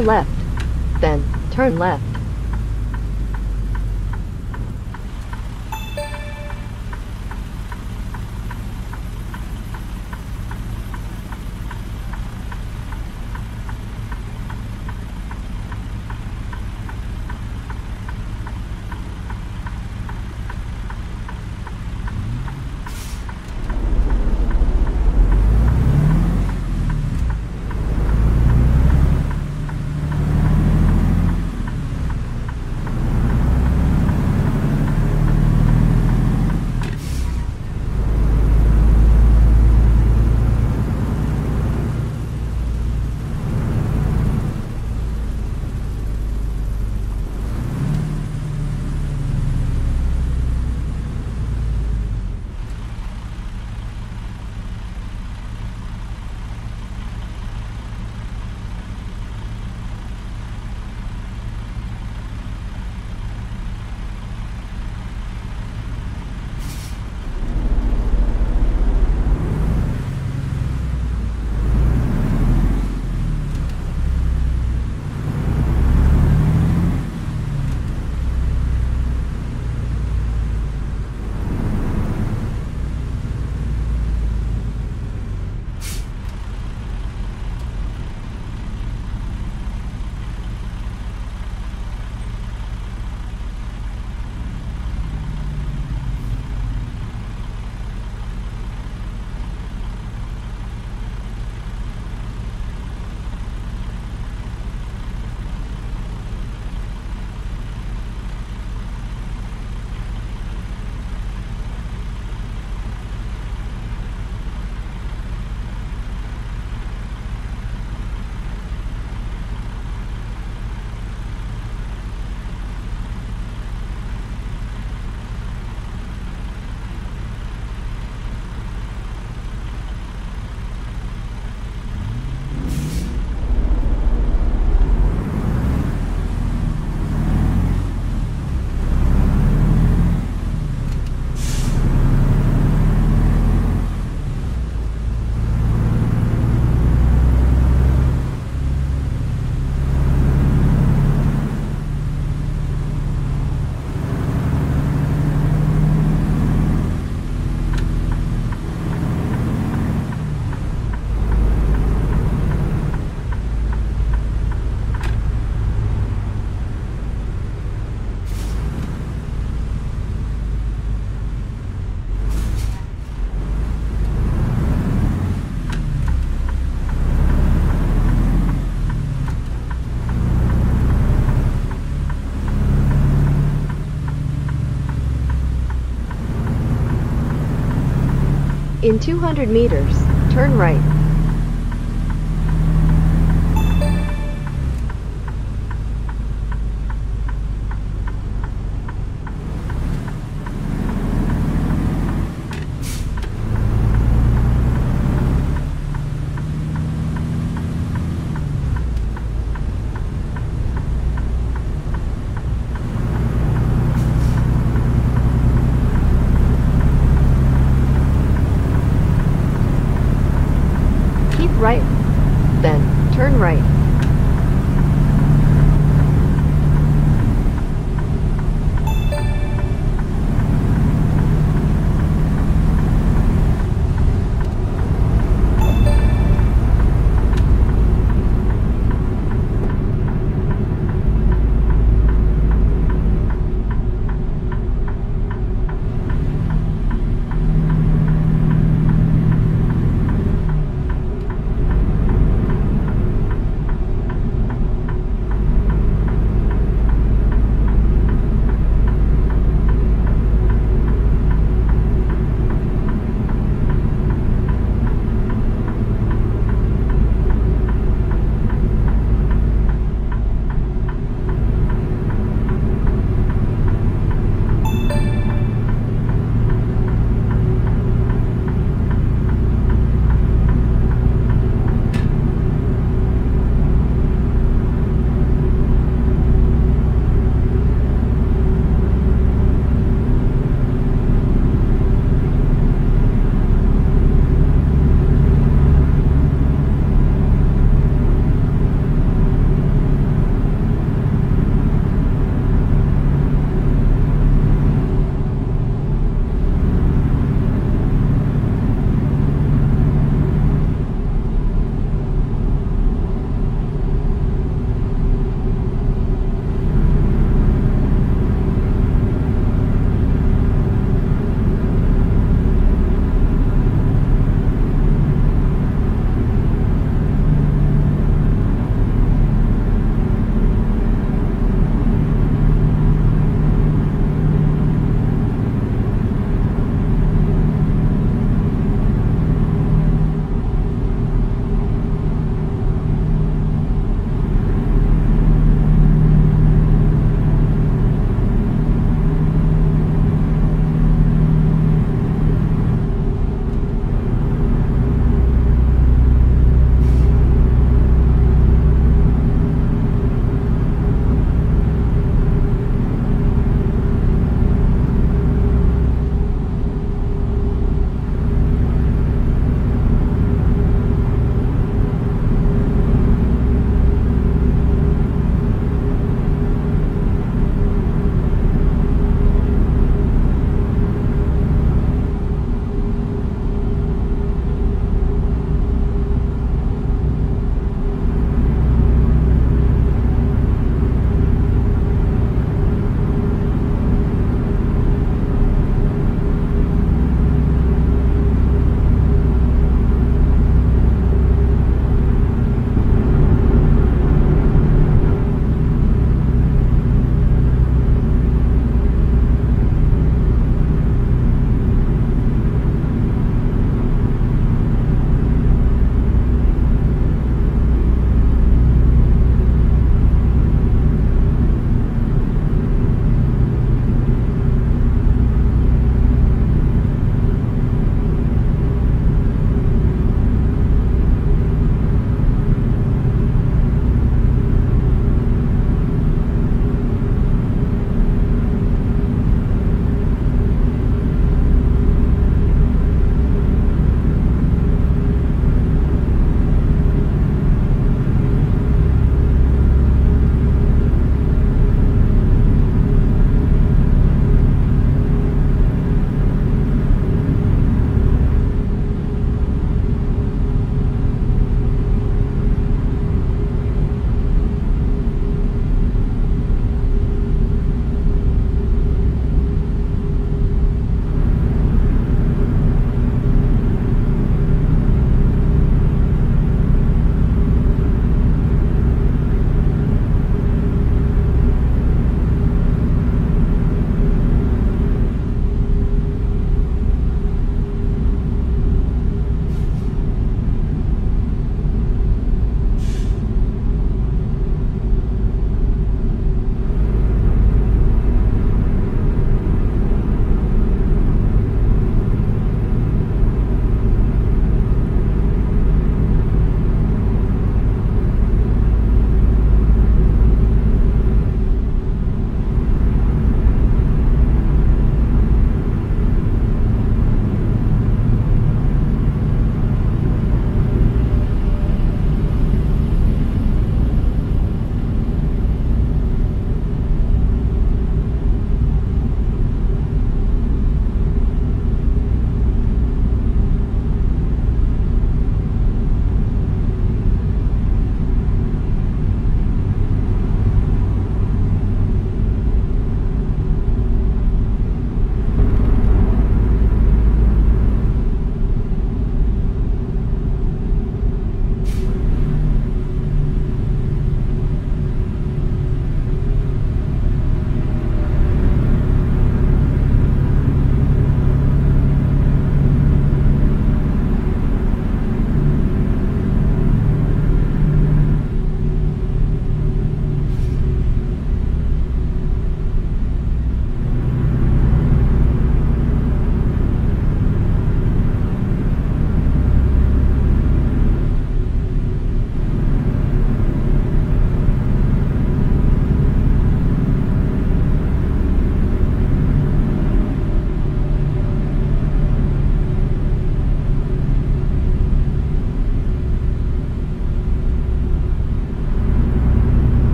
Left. Then, turn left. In 200 meters, turn right.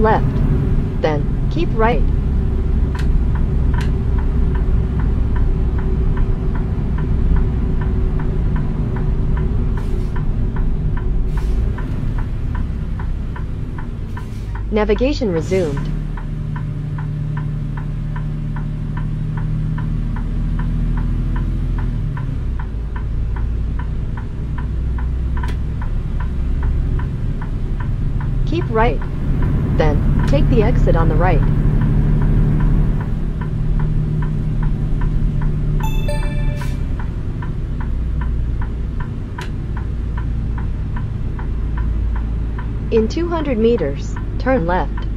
Left. Then, keep right. Navigation resumed. Keep right. Then, take the exit on the right. In 200 meters, turn left.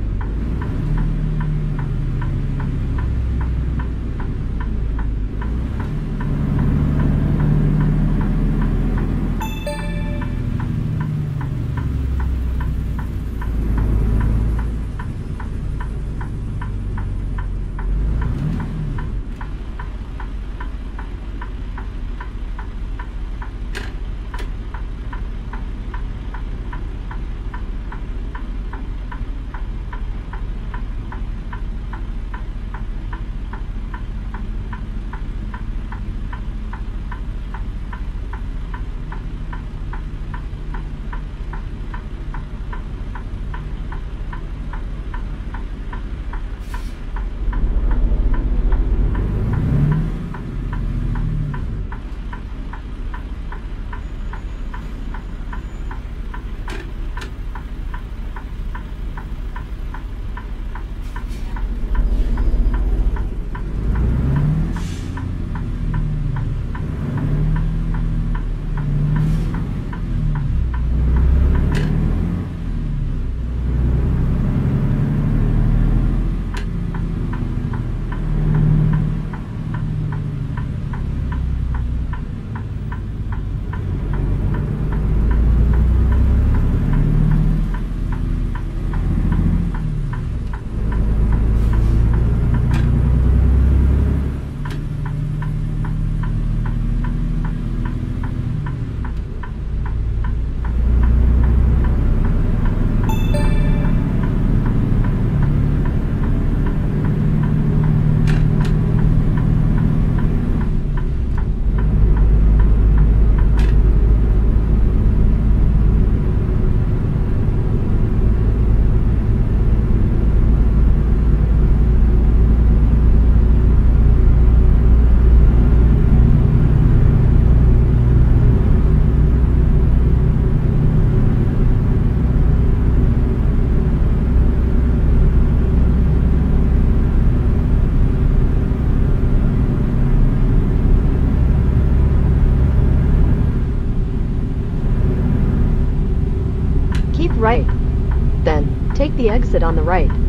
Take the exit on the right.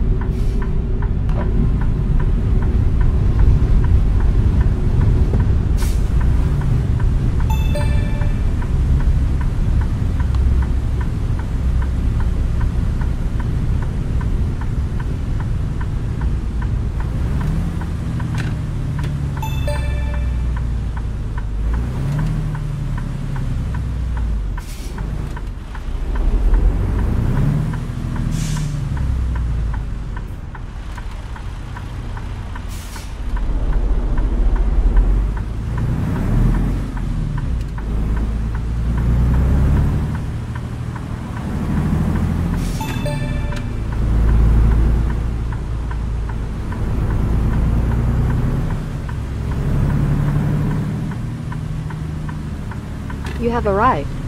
Have arrived.